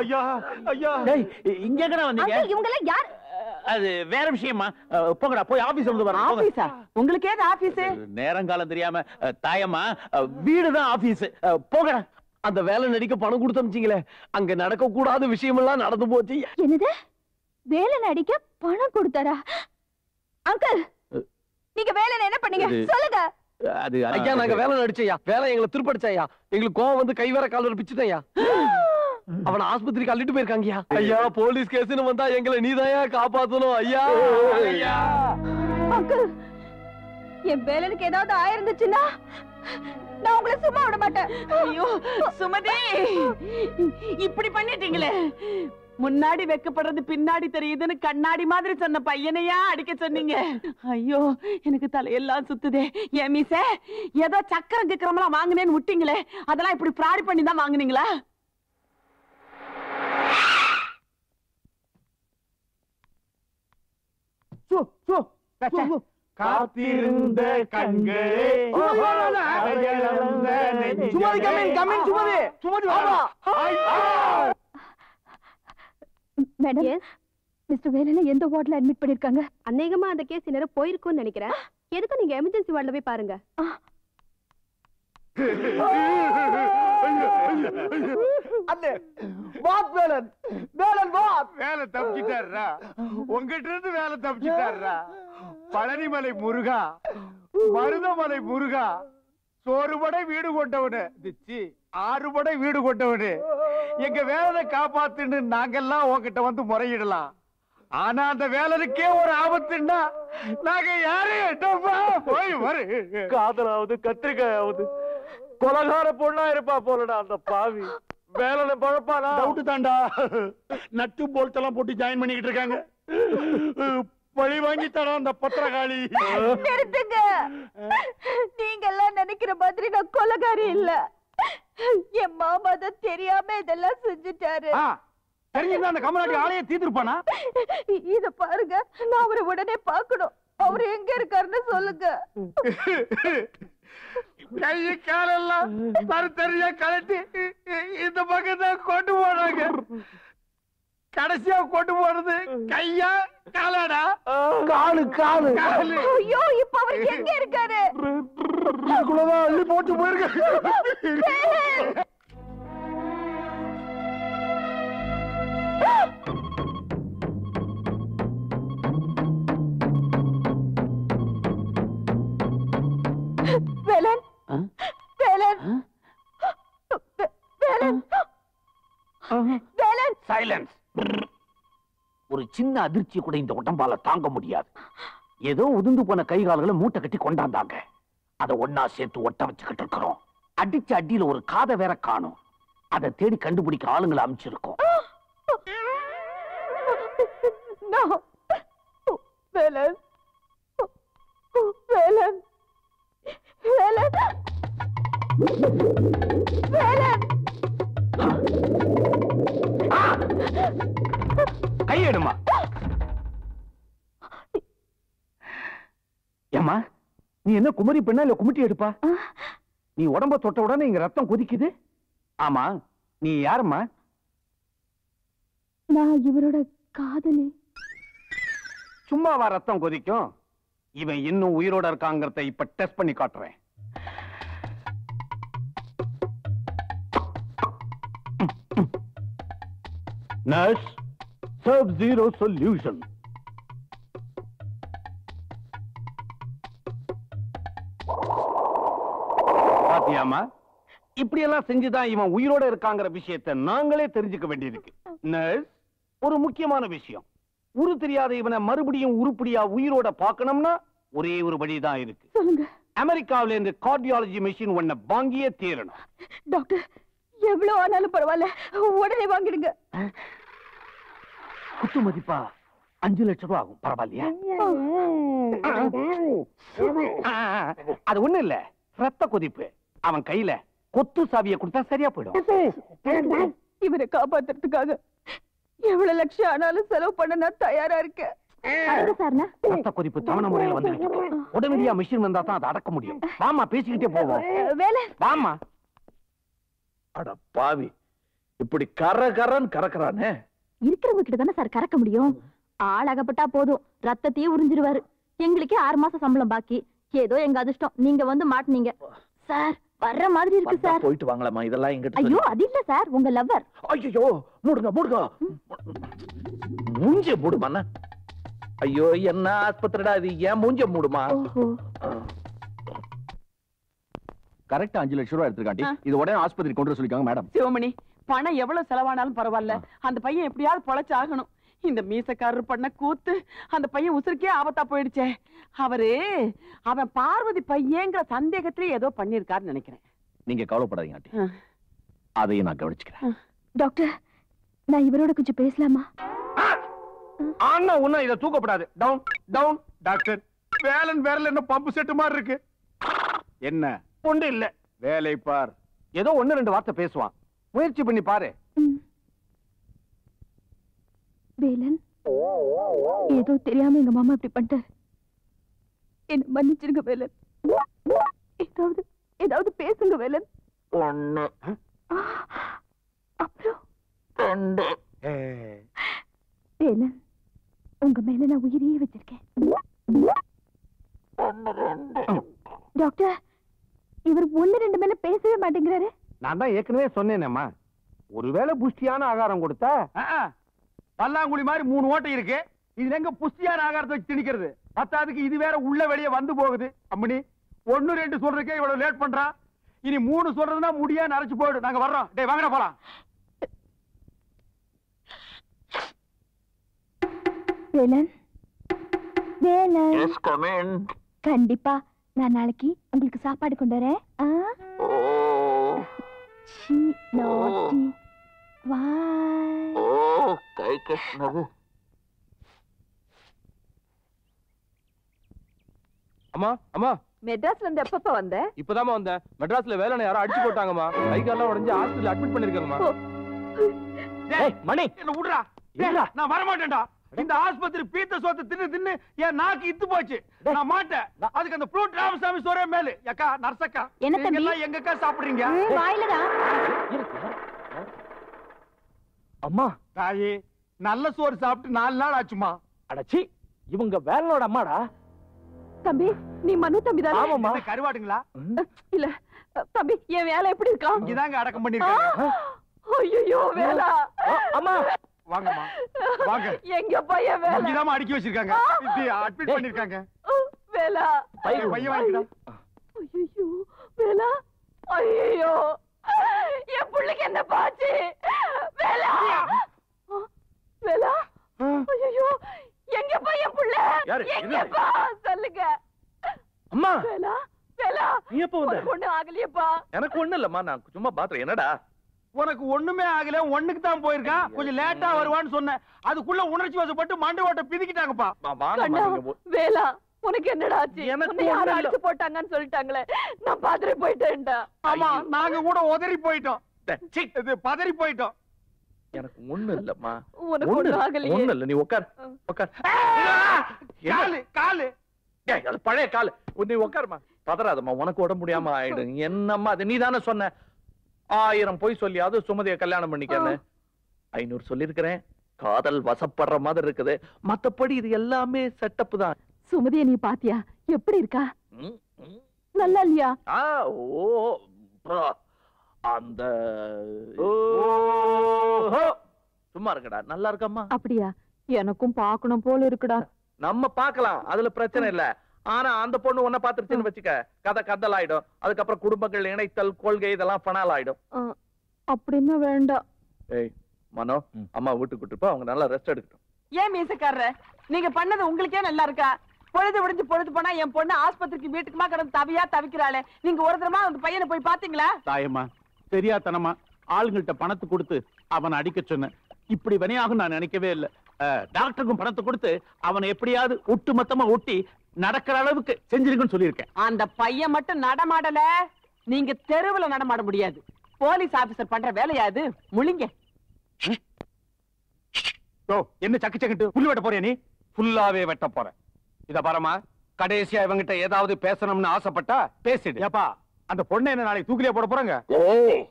ஐயா ஐயா. டேய் இங்க எங்கடா வந்தீங்க? அங்கிள் இவங்க எல்லாம் யார்? அது வேற விஷயமா? போங்கடா போய் ஆபீஸ் வந்து போங்க. ஆபீஸா? உங்களுக்கு ஏது ஆபீஸ்? நேரங்காலம் தெரியாம அஹ், தாயம்மா வீடுதான் ஆபீஸ். போங்கடா. அந்த வேலை நடிக்க பணம் கொடுத்து அமிச்சிங்களே அங்க நடக்க கூடாத விஷயமெல்லாம் நடந்து போச்சு. என்னது? வேலை நடிக்க பணம் கொடுத்தாரா? அங்கிள் நீங்க வேலை என்ன பண்ணீங்க? சொல்லுங்க. அது ஐயா நாங்க வேலை நடிச்சையா வேலை எங்களை திருப்படிச்சையா எங்களுக்கு கோவம் வந்து கை வேற கால் வர பிச்சுதையா அவன ஆஸ்பத்திரிக்கு அள்ளிட்டு போயிருக்காங்கயா ஐயா போலீஸ் கேஸ்னு வந்தா எங்களை நீதாயா காப்பாத்தணும் ஐயா. என் வேலனுக்கு ஏதாவது ஆயிருந்துச்சுன்னா நான் உங்களை சும்மா விட மாட்டேன். ஐயோ சுமதி. இப்படி பண்ணிட்டீங்களே. முன்னாடி வெக்கப்படுறது பின்னாடி தெரியுதுன்னு கண்ணாடி மாதிரி சொன்ன பையனையா அடிக்க சொன்னீங்க. ஐயோ எனக்கு தலையெல்லாம் சுத்துதே. மீச ஏதோ சக்கரம் கிக்கரமெல்லாம் வாங்கினேன்னு விட்டீங்களே. அதெல்லாம் இப்படி ஃப்ராடி பண்ணி தான் வாங்குனீங்களா? காத்திருந்த கண்களே Sumathi coming coming Sumathi Sumathi madam mister Velanai எந்த வார்ட்ல அட்மிட் பண்ணிருக்காங்க? அநேகமா அந்த கேஸ் நேரம் போயிருக்கும்னு நினைக்கிறேன். எதுக்கு நீங்க எமர்ஜென்சி வார்ட்ல போய் பாருங்க? அண்ணே வாத் வேலன் வேலன் வாத் வேலை தப்பிச்சிட்டாருடா. உங்ககிட்ட இருந்து வேலை தப்பிச்சிட்டாருடா. பழனிமலை முருகா மருதமலை முருகா சோறுபடை வீடு கொண்டவனு. திச்சி ஆறுபடை வீடு கொண்டவனு. எங்க வேலனை காப்பாத்துன்னு நாங்கெல்லாம் உன்கிட்ட வந்து முறையிடலாம். ஆனா அந்த வேலனுக்கே ஒரு ஆபத்துன்னா நாங்க யாரையும். போய் வரு. காதலாவது கத்திரிக்காயாவது. கொலகார பொண்ணா இருப்பா போலடா அந்த பாவி. வேலனை பழப்பானா? டவுட் தான்டா. நட்டு போல்ட் எல்லாம் போட்டு ஜாயின் பண்ணிக்கிட்டு இருக்காங்க. பழி வாங்கி தரான் அந்த பத்திரகாளி. நிறுத்துங்க. நீங்க எல்லாம் நினைக்கிற மாதிரி நான் கொலகாரி இல்ல. என் மாமா தான் தெரியாம இதெல்லாம் செஞ்சுட்டாரு. ஆ, தெரிஞ்சிருந்தா அந்த கமலாட்டி ஆளையே தீர்த்திருப்பானா? இத பாருங்க நான் அவரை உடனே பார்க்கணும். அவர் எங்க இருக்காருன்னு சொல்லுங்க. கை காலெல்லாம் தருத்தரியா கலட்டி இந்த பக்கம் தான் கொண்டு போனாங்க. கடைசியா கொண்டு போனது கையா காலாடா? காலு காலு. காலு. ஐயோ இப்ப அவர் எங்க இருக்காரு? அதுக்குள்ளதான் அள்ளி போட்டு போயிருக்க சைலன்ஸ்! ஒரு சின்ன அதிர்ச்சி கூட இந்த உடம்பால தாங்க முடியாது. ஏதோ உதிர்ந்து போன கை கால்களை மூட்டை கட்டி கொண்டாந்தாங்க. அதை ஒன்னா சேர்த்து ஒட்ட வச்சுக்கிட்டு இருக்கிறோம். அடிச்ச அடியில ஒரு காதை வேற காணும். அதை தேடி கண்டுபிடிக்க ஆளுங்களை அமைச்சிருக்கோம். கையெடுமா. ஏமா நீ என்ன குமரி பெண்ணா இல்ல குமிட்டி எடுப்பா? நீ உடம்ப தொட்ட உடனே இங்க ரத்தம் கொதிக்குது? ஆமா நீ யாரும்மா? நான் இவரோட காதலி. சும்மாவா ரத்தம் கொதிக்கும்? இவன் இன்னும் உயிரோட இருக்காங்கிறத இப்ப டெஸ்ட் பண்ணி காட்டுறேன். நர்ஸ் சர்வ் ஜீரோ சொல்யூஷன் பாத்தியாமா இப்படி எல்லாம் செஞ்சுதான் இவன் உயிரோட இருக்காங்கிற விஷயத்தை நாங்களே தெரிஞ்சுக்க வேண்டியிருக்கு. நர்ஸ் ஒரு முக்கியமான விஷயம். உரு தெரியாத இவனை மறுபடியும் உருப்படியா உயிரோட பார்க்கணும்னா ஒரே ஒரு வழிதான் இருக்கு. சொல்லுங்க. அமெரிக்காவில இருந்து கார்டியாலஜி மிஷின் ஒன்ன வாங்கியே தீரணும் டாக்டர் எவ்வளவு ஆனாலும் பரவாயில்ல உடனே வாங்கிடுங்க. குத்து மதிப்பா அஞ்சு லட்சம் ரூபாய் ஆகும். பரவாயில்லையா? அது ஒண்ணு இல்ல. ரத்த கொதிப்பு. அவன் கையில கொத்து சாவியை கொடுத்தா சரியா போயிடும். இவரை காப்பாத்துறதுக்காக எவ்வளவு லட்சம் ஆனாலும் செலவு பண்ண நான் தயாரா இருக்கேன். ரத்த கொதிப்பு தவணை முறையில் வந்துகிட்டு இருக்கு. உடனடியா மிஷின் வந்தா தான் அதை அடக்க முடியும். வாமா பேசிக்கிட்டே போவோம். வேலை? வாமா அட பாவி. இப்படி கர கரன்னு கறக்குறானே. இருக்கிறவங்க கிட்ட தானே சார் கறக்க முடியும்? ஆள் அகப்பட்டா போதும். ரத்தத்தையே உறிஞ்சிருவாரு. எங்களுக்கே ஆறு மாசம் சம்பளம் பாக்கி. ஏதோ எங்க அதிர்ஷ்டம். நீங்க வந்து மாட்டுனீங்க. சார் வர்ற மாதிரி இருக்கு சார். போயிட்டு வாங்கலாமா? இதெல்லாம் எங்கிட்ட ஐயோ அது இல்ல சார். உங்க லவ்வர். ஐயோ மூடுங்க மூடுங்க. மூஞ்ச மூடுமா ஐயோ என்ன ஆஸ்பத்திரிடா இது? ஏன் மூஞ்ச மூடுமா? கரெக்டா அஞ்சு லட்சம் ரூபாய் எடுத்துருக்காண்டி. இது உடனே ஆஸ்பத்திரி கொண்டு வர சொல்லிருக்காங்க மேடம். சிவமணி பணம் எவ்வளவு செலவானாலும் பரவாயில்ல. அந்த பையன் எப்படியாவது பொழைச்சாகணும். இந்த மீசக்காரர் பண்ண கூத்து அந்த பையன் உசுருக்கே ஆபத்தா போயிடுச்சே. அவரு அவன் பார்வதி பையங்கிற சந்தேகத்திலே ஏதோ பண்ணிருக்காருன்னு நினைக்கிறேன். நீங்க கவலைப்படாதீங்க ஆண்டி. அதையும் நான் கவனிச்சுக்கிறேன். டாக்டர் நான் இவரோட கொஞ்சம் பேசலாமா? ஆனா ஒண்ணும் இத தூக்கப்படாது. Down down doctor. வேலன் வேரல் என்ன பம்பு செட்டு மாதிரி இருக்கு. என்ன? ஒண்ணு இல்ல. வேலை பார். ஏதோ ஒண்ணு ரெண்டு வார்த்தை பேசுவான். முயற்சி பண்ணி பாரு. வேலன் ஏதோ தெரியாம எங்க மாமா இப்படி பண்ணிட்டாரு என்ன மன்னிச்சிருங்க வேலன். ஏதாவது ஏதாவது பேசுங்க வேலன். ஒண்ணு. அப்புறம்? ரெண்டு. வேலன் உங்க மேல நான் உயிரையே வச்சிருக்கேன். டாக்டர் ஒண்ணு ரெண்டு மேல பேசவே மாட்டேங்கிறாரு. நான் தான் ஏற்கனவே சொன்னேனேம்மா. ஒருவேளை புஷ்டியான ஆகாரம் கொடுத்தா. பல்லாங்குழி மாதிரி மூணு ஓட்டை இருக்கு. இதுல எங்க புஷ்டியான ஆகாரத்தை வச்சு திணிக்கிறது? பத்தாவதுக்கு இது வேற உள்ள வெளியே வந்து போகுது. அம்மணி ஒண்ணு ரெண்டு சொல்றதுக்கே இவ்வளவு லேட் பண்றான் இனி மூணு சொல்றதுன்னா முடியா நரைச்சு போயிடு. நாங்க வர்றோம். டேய் வாங்கடா போலாம். வேலன். வேலன். கண்டிப்பா. நான் நாளைக்கு உங்களுக்கு சாப்பாடு கொண்டு வரேன். ஆ? ஓ. சீ, naughty. Why? ஓ கை கட்டினது. அம்மா அம்மா. மெட்ராஸ்ல இருந்து எப்பப்ப வந்த? இப்பதாம்மா வந்தேன் மெட்ராஸ்ல வேலை யாரோ அடிச்சு போட்டாங்கம்மா. கை கால்லாம் உடைஞ்சு ஹாஸ்பிடல் அட்மிட் பண்ணிருக்காங்கம்மா. டேய், மணி. என்ன விடுறா. நான் வர மாட்டேன்டா இந்த ஆஸ்பத்திரி பீத்த சோத்தை தின்னு தின்னு என் நாக்கு இத்து போச்சு. நான் மாட்டேன். அதுக்கு அந்த ப்ளூட் ராமசாமி சோரே மேலு. அக்கா நர்சக்கா என்ன எல்லாம் எங்கக்கா சாப்பிடுறீங்க? வாயிலடா அம்மா. தாயி நல்ல சோறு சாப்பிட்டு நாலு நாள் ஆச்சுமா? அடச்சி இவங்க வேலனோட அம்மாடா. தம்பி நீ மனு தம்பி தானே? என்ன கருவாடுங்களா? இல்ல தம்பி என் வேலை எப்படி இருக்கா இங்கதாங்க அடக்கம் பண்ணிருக்காங்க ஐயோ வேலா. அம்மா. வாங்கம்மா. வாங்க. எங்க பையன் வேலை. இங்கதாம்மா அடுக்கி வச்சிருக்காங்க. இப்படி அட்மிட் பண்ணிருக்காங்க. வேலா. ஏய், பையன் வாங்கிடா ஐயோ வேலா. ஐயோ என் புள்ளைக்கு என்ன பாச்சு? வேலா. வேலா. ஐயோ எங்க பையன் புள்ள? எங்கப்பா? சொல்லுங்க. அம்மா. வேலா வேலா. நீ எப்ப வந்த? ஒண்ணும் ஆகலையப்பா. எனக்கு ஒண்ணு இல்லம்மா. நான் சும்மா பாத்துறேன். என்னடா? உனக்கு ஒண்ணுமே ஆகல ஒண்ணுக்கு தான் போயிருக்கான் கொஞ்சம் லேட்டா வருவான்னு சொன்னேன். அதுக்குள்ள உணர்ச்சி வசப்பட்டு மண்டை ஓட்ட பிதிக்கிட்டாங்கப்பா. வேலா உனக்கு என்னடா ஆச்சு? எனக்கு யாரும். அடிச்சு போட்டாங்கன்னு சொல்லிட்டாங்களே. நான் பாத்துட்டு போயிட்டேன்டா. ஆமா நாங்க கூட உதறி போயிட்டோம். டேய், சீ, இது பதறி போயிட்டோம். எனக்கு ஒண்ணு இல்லம்மா. உனக்கு ஒண்ணு ஆகலையே. ஒண்ணு இல்ல. நீ உட்கார் உட்கார் காலு காலு. பழைய கால். நீ உட்காருமா பதறாதம்மா. உனக்கு உடம்பு முடியாம ஆயிடும். என்னம்மா அது? நீ தானே சொன்ன. ஆயிரம் பொய் சொல்லியாவது சுமதிய கல்யாணம் பண்ணிக்கன்னு. ஐநூறு சொல்லிருக்கிறேன் காதல் வசப்படுற மாதிரி இருக்குது. மத்தபடி இது எல்லாமே செட்டப் தான். சுமதிய நீ பாத்தியா? எப்படி இருக்கா. நல்லா இல்லையா? ஆ, ஓ அந்த சும்மா இருக்கடா. நல்லா இருக்கம்மா. அப்படியா? எனக்கும் பார்க்கணும் போல இருக்குடா. நம்ம பார்க்கலாம். அதுல பிரச்சனை இல்ல. ஆனா அந்த பொண்ணு உன்ன பாத்துருச்சுன்னு வச்சுக்க கதை கதல் ஆயிடும் அதுக்கப்புறம் குடும்பங்கள் இணைத்தல் கொள்கை இதெல்லாம் பணால் ஆயிடும் அப்படின்னா வேண்டாம் ஏய் மனோ அம்மா வீட்டுக்கு கூட்டு போ அவங்க நல்லா ரெஸ்ட் எடுக்கட்டும். ஏன் மீசக்காரர? நீங்க பண்ணது உங்களுக்கே நல்லா இருக்கா? பொழுது விடிஞ்சு பொழுது போனா என் பொண்ணு ஆஸ்பத்திரிக்கு வீட்டுக்குமா கிடந்து தவியா தவிக்கிறாளே. நீங்க ஒரு தரமா அந்த பையனை போய் பாத்தீங்களா தாயம்மா தெரியாதனமா ஆளுங்கள்ட்ட பணத்தை கொடுத்து அவனை அடிக்க சொன்னேன் இப்படி வினையாகும் நான் நினைக்கவே இல்லை. டாக்டருக்கும் பணத்தை கொடுத்து அவனை எப்படியாவது ஒட்டு மொத்தமா ஒட்டி நடக்கிற அளவுக்கு செஞ்சிருக்குன்னு சொல்லியிருக்கேன். அந்த பையன் மட்டும் நடமாடல. நீங்க தெருவுல நடமாட முடியாது. போலீஸ் ஆபீசர் பண்ற வேலையா அது முழிங்க. என்ன சக்கு சக்கிட்டு புல்லு வெட்ட போறியா நீ? ஃபுல்லாவே வெட்ட போறேன். இத பாரமா கடைசியா இவங்கிட்ட ஏதாவது பேசணும்னு ஆசைப்பட்டா பேசிடு. ஏப்பா அந்த பொண்ணை என்ன நாளைக்கு தூக்கிலே போட போறாங்க? ஏய்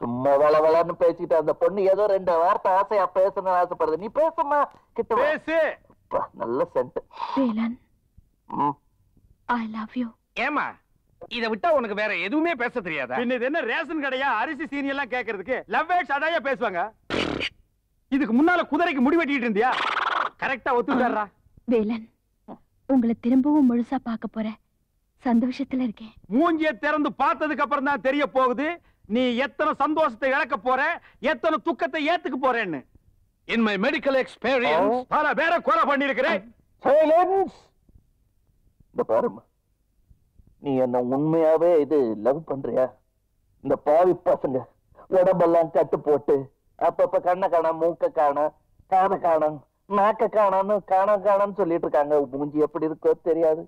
சும்மா வள வளன்னு பேசிட்டு அந்த பொண்ணு ஏதோ ரெண்டு வார்த்தை ஆசையா பேசணும்னு ஆசைப்படுது. நீ பேசுமா கிட்ட. பேசு. நல்ல சென்ட். ஐ லவ் யூ ஏமா இத விட்டா உனக்கு வேற எதுவுமே பேச தெரியாதா? பின்ன இது என்ன ரேஷன் கடையா அரிசி சீனி எல்லாம் கேக்குறதுக்கு? லவ் அதாயா பேசுவாங்க? இதுக்கு முன்னால குதிரைக்கு முடி வெட்டிட்டு இருந்தியா? கரெக்டா ஒத்துக்காரா வேலன் உங்களை திரும்பவும் முழுசா பார்க்க போறேன். சந்தோஷத்துல இருக்கேன். மூஞ்சிய திறந்து பார்த்ததுக்கு அப்புறம் தான் தெரிய போகுது நீ எத்தனை சந்தோஷத்தை இழக்க போற எத்தனை துக்கத்தை ஏத்துக்க போறேன்னு. இன் மை மெடிக்கல் எக்ஸ்பீரியன்ஸ் பேரை கொலை பண்ணிருக்கிறேன் Silence! இந்த பாருமா நீ என்ன உண்மையாவே இது லவ் பண்றியா? இந்த பாவி பசங்க உடம்பெல்லாம் கட்டு போட்டு அப்பப்ப கண்ணை காணோம் மூக்க காணோம் காதை காணோம் நாக்க காணோம்னு காணோம் காணோம்னு சொல்லிட்டு இருக்காங்க. மூஞ்சி எப்படி இருக்கோ தெரியாது.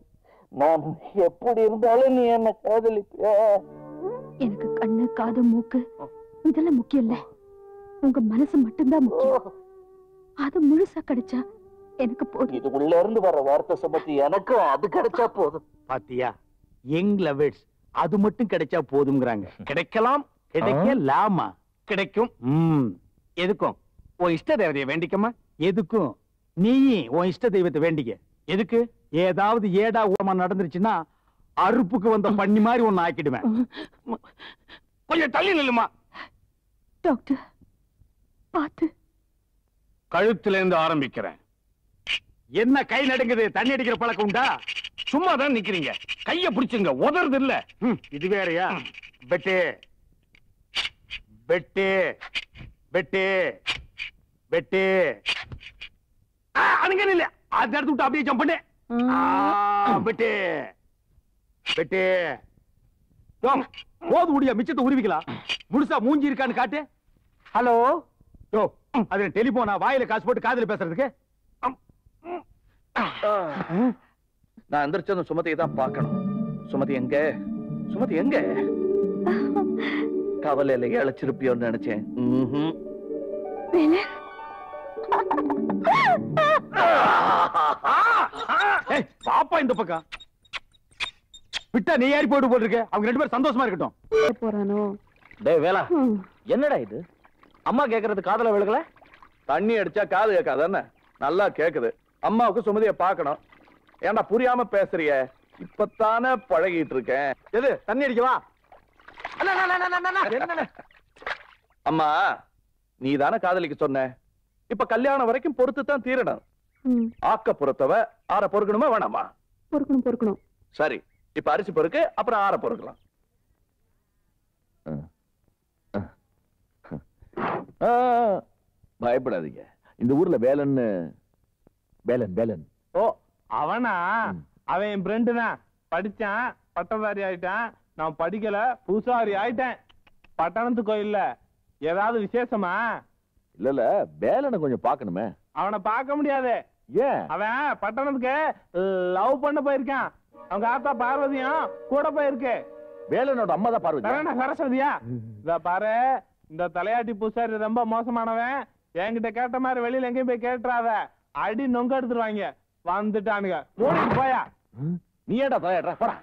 நான் எப்படி இருந்தாலும் நீ என்ன காதலிப்பியா? எனக்கு கண்ணு காது மூக்கு இதெல்லாம் முக்கியம் இல்ல. உங்க மனசு மட்டும்தான் முக்கியம். அது முழுசா கிடைச்சா எனக்கு போதும். இது உள்ள இருந்து வர வார்த்தை சுமத்தி எனக்கும் அது கிடைச்சா போதும். பாத்தியா யங் லவர்ஸ் அது மட்டும் கிடைச்சா போதுங்கிறாங்க கிடைக்கலாம் கிடைக்கலாமா கிடைக்கும். ம். எதுக்கும்? உன் இஷ்ட தேவதையை வேண்டிக்கமா? எதுக்கும்? நீ உன் இஷ்ட தெய்வத்தை வேண்டிக்க. எதுக்கு? ஏதாவது ஏடா ஊமா நடந்துருச்சுன்னா அறுப்புக்கு வந்த பண்ணி மாதிரி ஒன்னு ஆக்கிடுவேன். கொஞ்சம் தள்ளி நில்லுமா? டாக்டர் பார்த்து. கழுத்துல இருந்து ஆரம்பிக்கிறேன். என்ன கை நடுங்குது தண்ணி அடிக்கிற பழக்கம் உண்டா? சும்மா தான் நிக்கிறீங்க. கைய பிடிச்சுங்க உதறது இல்ல. இது வேறயா? வெட்டு வெட்டு வெட்டு ஆ, அங்க இல்ல அது எடுத்து விட்டு அப்படியே ஜம்ப் பண்ணு. வெட்டு யோ, போது முடியா? மிச்சத்தை உருவிக்கலாம். முழுசா மூஞ்சி இருக்கான்னு காட்டு. ஹலோ? யோ அது டெலிபோனா? வாயில காசு போட்டு காதுல பேசுறதுக்கு? நான் எந்திரிச்சு அந்த சுமதியை தான் பார்க்கணும். சுமதி எங்க? சுமதி எங்க? கவலையில இழைச்சிருப்பியோன்னு நினைச்சேன். பாப்பா இந்த பக்கம். விட்டா நீ ஏறி போட்டு போட்டிருக்க. அவங்க ரெண்டு பேரும் சந்தோஷமா இருக்கட்டும். போறானோ? டேய் வேலா. என்னடா இது? அம்மா கேக்குறது காதல விழுகல? தண்ணி அடிச்சா காது கேட்காதானே நல்லா கேக்குது. அம்மாவுக்கு சுமதிய பார்க்கணும். ஏன்டா புரியாம பேசுறிய? இப்பத்தானே பழகிட்டு இருக்கேன். எது தண்ணி அடிக்கவா அம்மா நீ தானே காதலிக்க சொன்ன? இப்ப கல்யாணம் வரைக்கும் பொறுத்து தான் தீரணும் ஆக்க பொறுத்தவ ஆற பொறுக்கணுமா வேணாமா? பொறுக்கணும் பொறுக்கணும். சரி இப்ப அரிசி பொறுக்கு அப்புறம் ஆற பொறுக்கலாம். பயப்படாதீங்க. இந்த ஊர்ல வேலன்னு வேலன் வேலன் ஓ அவனா? அவன் என் ஃப்ரெண்டு தான். படிச்சான் பட்டதாரி ஆயிட்டான். நான் படிக்கல பூசாரி ஆயிட்டேன். பட்டணத்து கோயில்ல ஏதாவது விசேஷமா? இல்ல இல்ல. வேலனை கொஞ்சம் பார்க்கணுமே. அவனை பார்க்க முடியாது. ஏன்? அவன் பட்டணத்துக்கு லவ் பண்ண போயிருக்கான். அவங்க ஆத்தா பார்வதியும் கூட போயிருக்கு. வேலனோட அம்மா தான் பார்வதி சரஸ்வதியா இத பாரு இந்த தலையாட்டி பூசாரி ரொம்ப மோசமானவன். என்கிட்ட கேட்ட மாதிரி வெளியில எங்கேயும் போய் கேட்டுறாத. அடி நொங்க எடுத்துருவாங்க. வந்துட்டானுங்க. போயா. நீ ஏடா தலையாடுற போடா.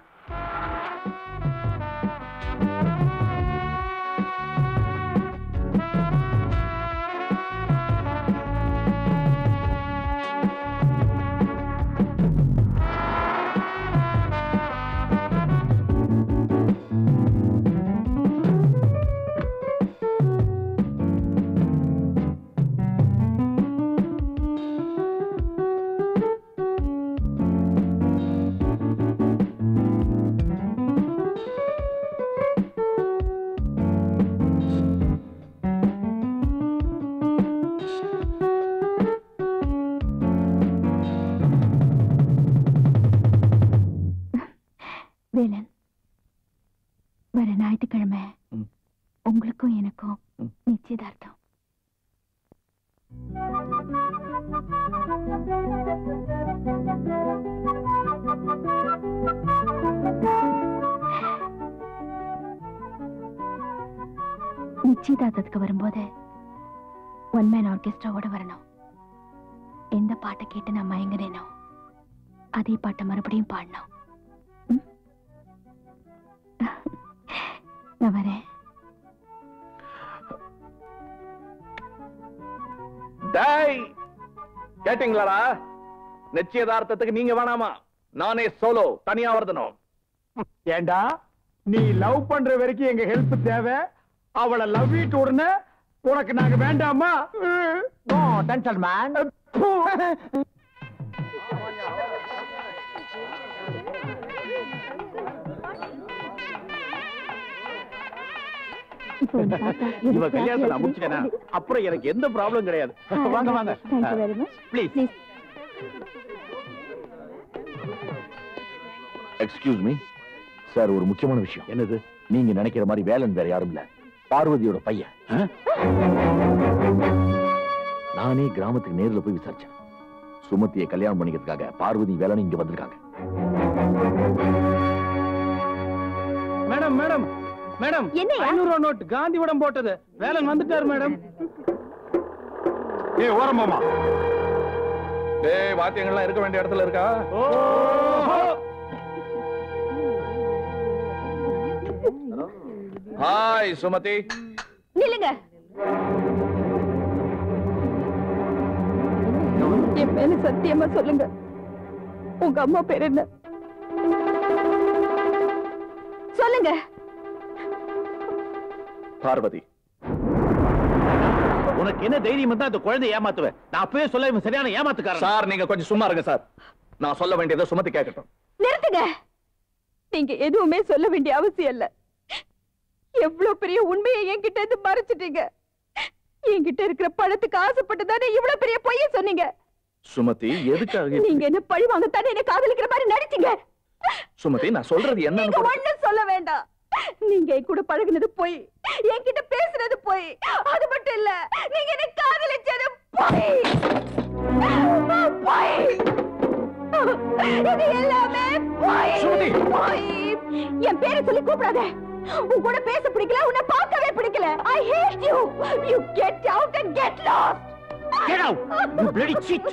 வரும்போது ஒன் மேன் ஆர்கெஸ்ட்ராவோட வரணும். எந்த பாட்டை கேட்டு நான் மயங்கினேனோ அதே பாட்டை மறுபடியும் பாடணும். நான் வரேன். கேட்டீங்களாடா? நிச்சயதார்த்தத்துக்கு நீங்க வேணாமா? நானே சோலோ தனியா வருதனும் ஏண்டா நீ லவ் பண்ற வரைக்கும் எங்க ஹெல்ப் தேவை? அவளை லவ் இட் உடனே உனக்கு நாங்க வேண்டாமா? நோ டென்ஷன் மேன் இவ கல்யாணத்தை நான் முடிச்சிட்டேனா? அப்புறம் எனக்கு எந்த ப்ராப்ளம் கிடையாது. வாங்க வாங்க. ப்ளீஸ். எக்ஸ்கியூஸ் மீ சார் ஒரு முக்கியமான விஷயம். என்னது? நீங்க நினைக்கிற மாதிரி வேலன் வேற யாரும் இல்ல. பார்வதியோட பையன்? நானே கிராமத்துக்கு நேர்ல போய் விசாரிச்சேன். சுமதியை கல்யாணம் பண்ணிக்கிறதுக்காக பார்வதி வேலன் இங்க வந்திருக்காங்க. Madam madam madam? ஐநூறு ரூபா நோட் காந்திபுரம் போட்டது. வேலன் வந்துட்டாரு மேடம். ஏ ஓரமாமா டேய் வாத்தியங்கள்லாம் இருக்க வேண்டிய இடத்துல இருக்கா? ஹாய் சுமதி. நில்லுங்க. என் மேல சத்தியமா சொல்லுங்க. உங்க அம்மா பேர் என்ன? சொல்லுங்க. பார்வதி. உனக்கு என்ன தைரியம் தான் இந்த குழந்தை ஏமாத்துவேன் நான் அப்பவே சொல்ல இவன் சரியான ஏமாத்துக்காரன். சார் நீங்க கொஞ்சம் சும்மா இருங்க சார். நான் சொல்ல வேண்டியதை சுமதி கேட்கட்டும். நிறுத்துங்க. நீங்க எதுவுமே சொல்ல வேண்டிய அவசியம் இல்ல. எவ்வளவு பெரிய உண்மையை என்கிட்ட இருந்து மறைச்சிட்டீங்க? என்கிட்ட இருக்கிற பணத்துக்கு ஆசைப்பட்டு தானே இவ்வளவு பெரிய பொய்ய சொன்னீங்க? சுமதி எதுக்காக நீங்க என்ன பழி வாங்க தானே என்ன காதலிக்கிற மாதிரி நடிச்சீங்க? சுமதி நான் சொல்றது கூட- ஒண்ணும் சொல்ல வேண்டாம். நீங்க என் கூட பழகுனது போய். என்கிட்ட பேசுனது போய். அது மட்டும் இல்ல நீங்க என்ன காதலிச்சது போய். போய். இது எல்லாமே போய். சுமதி! போய். என் பேரை சொல்லி கூப்பிடாத. உன் கூட பேச பிடிக்கல உன்னை பார்க்கவே பிடிக்கல. I hate you you get out and get lost Get out, you bloody cheat.